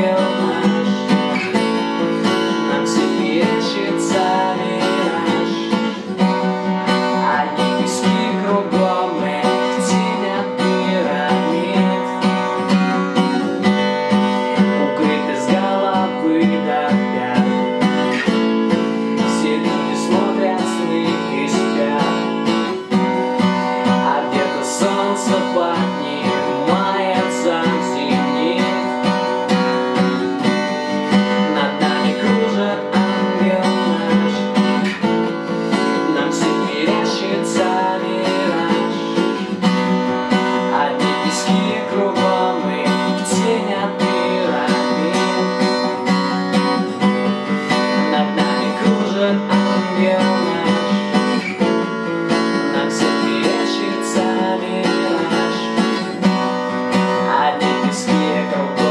you. Thank you.